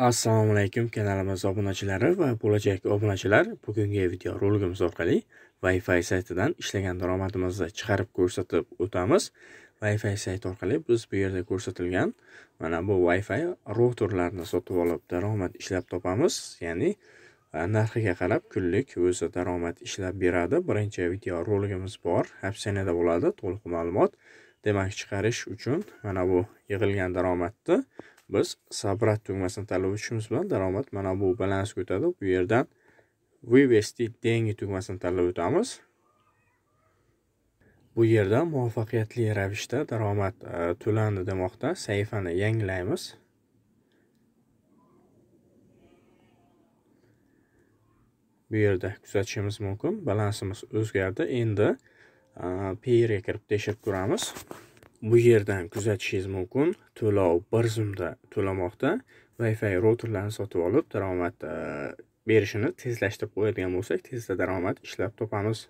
Assalomu alaykum kanalimiz obunachilari va bo'lajak obunachilar. Bugungi video roligimiz orqali Wi-Fi saytidan ishlagan daromadimizni chiqarib ko'rsatib o'tamiz. Wi-Fi sayt orqali biz bu yerda ko'rsatilgan mana bu Wi-Fi routerlarni sotib olib daromad ishlab topamiz. Ya'ni e, narxiga qarab kunlik o'zi daromad ishlab beradi. Birinchi video roligimiz bor, opsiyada bo'ladi, to'liq ma'lumot. Demak, chiqarish uchun mana bu yig'ilgan daromadni biz sabrat tugmasini tanlab o'tishimiz bilan daromad mana bu balansga o'tadi bu yerdan вывести деньги tugmasini tanlab o'tamiz bu yerda muvaffaqiyatli ravishda daromad e, to'landi demoqda. Sahifani yangilaymiz bu yerda kuzatishimiz mumkin. Balansimiz o'zgardi. Endi e, kirib tekshirib ko'ramiz bu yerdan kuzatishingiz mumkin. To'lov bir zumda to'lamoqda. Wi-fi routerlarni sotib olib daromad e, berishini tezlashtirib qo'yadigan bo'lsak tezda daromad ishlab topamiz.